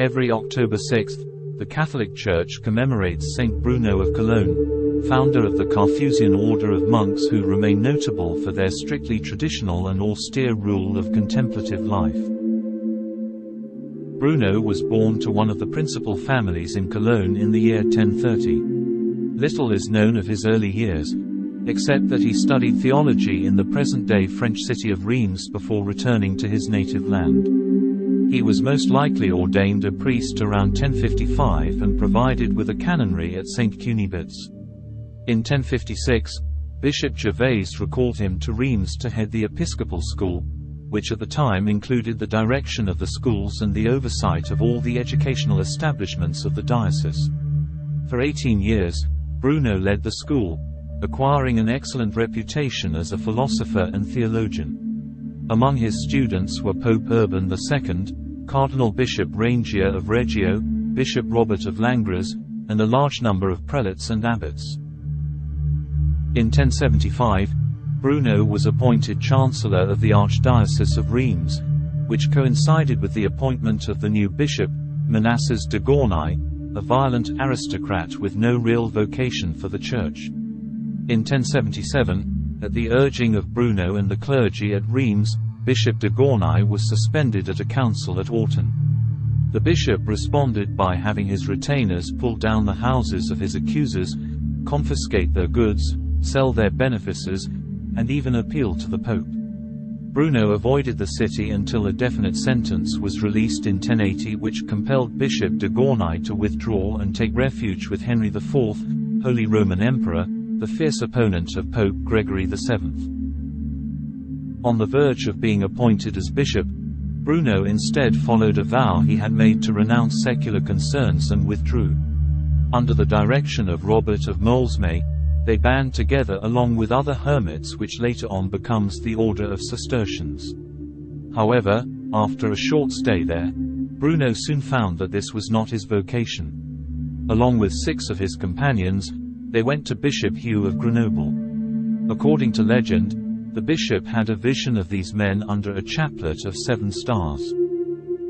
Every October 6, the Catholic Church commemorates Saint Bruno of Cologne, founder of the Carthusian order of monks who remain notable for their strictly traditional and austere rule of contemplative life. Bruno was born to one of the principal families in Cologne in the year 1030. Little is known of his early years, except that he studied theology in the present-day French city of Reims before returning to his native land. He was most likely ordained a priest around 1055 and provided with a canonry at St. Cunibert's. In 1056, Bishop Gervais recalled him to Reims to head the episcopal school, which at the time included the direction of the schools and the oversight of all the educational establishments of the diocese. For 18 years, Bruno led the school, acquiring an excellent reputation as a philosopher and theologian. Among his students were Pope Urban II, Cardinal Bishop Rangier of Reggio, Bishop Robert of Langres, and a large number of prelates and abbots. In 1075, Bruno was appointed Chancellor of the Archdiocese of Reims, which coincided with the appointment of the new bishop, Manasses de Gournay, a violent aristocrat with no real vocation for the church. In 1077, at the urging of Bruno and the clergy at Reims, Bishop de Gournay was suspended at a council at Autun. The bishop responded by having his retainers pull down the houses of his accusers, confiscate their goods, sell their benefices, and even appeal to the Pope. Bruno avoided the city until a definite sentence was released in 1080 which compelled Bishop de Gournay to withdraw and take refuge with Henry IV, Holy Roman Emperor, the fierce opponent of Pope Gregory VII. On the verge of being appointed as bishop, Bruno instead followed a vow he had made to renounce secular concerns and withdrew. Under the direction of Robert of Molesme, they band together along with other hermits which later on becomes the Order of Cistercians. However, after a short stay there, Bruno soon found that this was not his vocation. Along with six of his companions, they went to Bishop Hugh of Grenoble. According to legend, the bishop had a vision of these men under a chaplet of seven stars.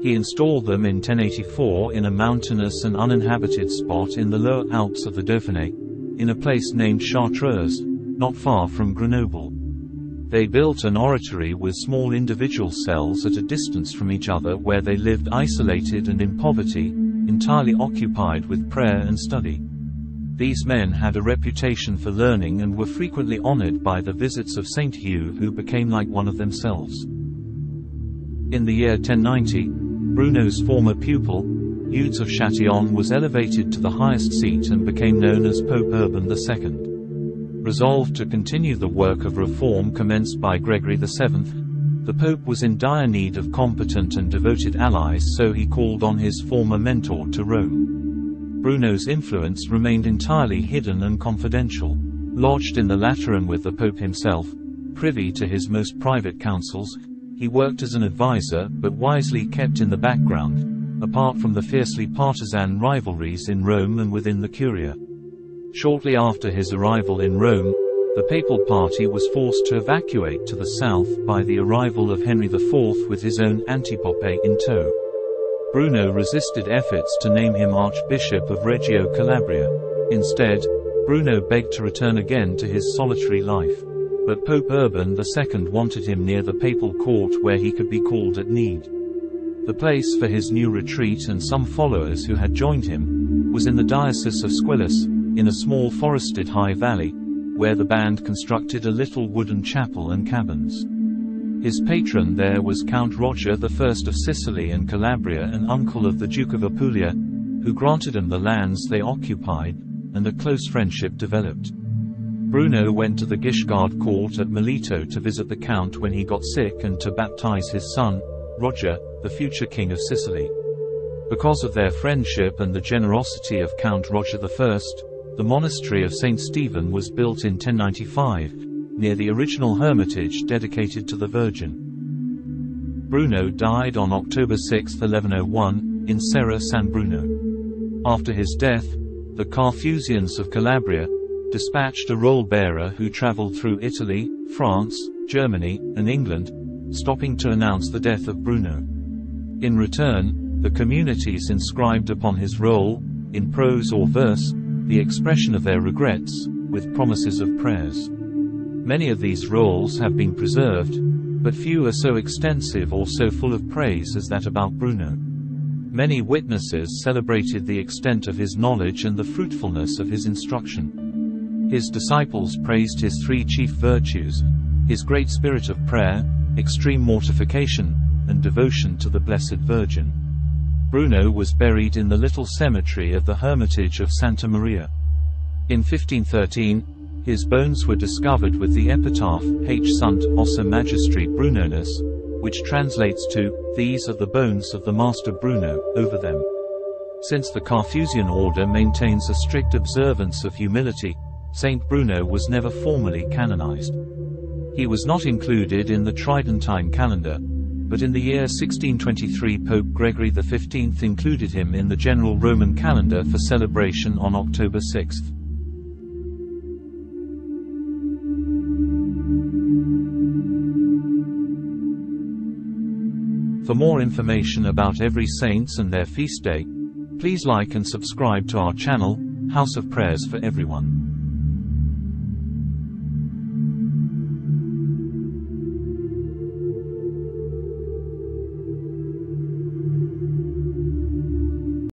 He installed them in 1084 in a mountainous and uninhabited spot in the lower Alps of the Dauphiné, in a place named Chartreuse, not far from Grenoble. They built an oratory with small individual cells at a distance from each other where they lived isolated and in poverty, entirely occupied with prayer and study. These men had a reputation for learning and were frequently honored by the visits of Saint Hugh who became like one of themselves. In the year 1090, Bruno's former pupil, Eudes of Châtillon was elevated to the highest seat and became known as Pope Urban II. Resolved to continue the work of reform commenced by Gregory VII, the Pope was in dire need of competent and devoted allies so he called on his former mentor to Rome. Bruno's influence remained entirely hidden and confidential. Lodged in the Lateran with the Pope himself, privy to his most private counsels, he worked as an advisor but wisely kept in the background, apart from the fiercely partisan rivalries in Rome and within the Curia. Shortly after his arrival in Rome, the papal party was forced to evacuate to the south by the arrival of Henry IV with his own antipope in tow. Bruno resisted efforts to name him Archbishop of Reggio Calabria. Instead, Bruno begged to return again to his solitary life. But Pope Urban II wanted him near the papal court where he could be called at need. The place for his new retreat and some followers who had joined him was in the Diocese of Squillace, in a small forested high valley, where the band constructed a little wooden chapel and cabins. His patron there was Count Roger I of Sicily and Calabria and uncle of the Duke of Apulia, who granted him the lands they occupied, and a close friendship developed. Bruno went to the Guiscard court at Mileto to visit the count when he got sick and to baptize his son, Roger, the future king of Sicily. Because of their friendship and the generosity of Count Roger I, the monastery of St. Stephen was built in 1095, near the original hermitage dedicated to the Virgin. Bruno died on October 6, 1101, in Serra San Bruno. After his death, the Carthusians of Calabria dispatched a roll bearer who traveled through Italy, France, Germany, and England, stopping to announce the death of Bruno. In return, the communities inscribed upon his roll, in prose or verse, the expression of their regrets, with promises of prayers. Many of these rolls have been preserved, but few are so extensive or so full of praise as that about Bruno. Many witnesses celebrated the extent of his knowledge and the fruitfulness of his instruction. His disciples praised his three chief virtues, his great spirit of prayer, extreme mortification, and devotion to the Blessed Virgin. Bruno was buried in the little cemetery of the Hermitage of Santa Maria. In 1513, his bones were discovered with the epitaph, H. Sunt ossa magistri Brunonis, which translates to, These are the bones of the Master Bruno, over them. Since the Carthusian order maintains a strict observance of humility, Saint Bruno was never formally canonized. He was not included in the Tridentine calendar, but in the year 1623 Pope Gregory XV included him in the general Roman calendar for celebration on October 6. For more information about every saints and their feast day, please like and subscribe to our channel, House of Prayers for Everyone.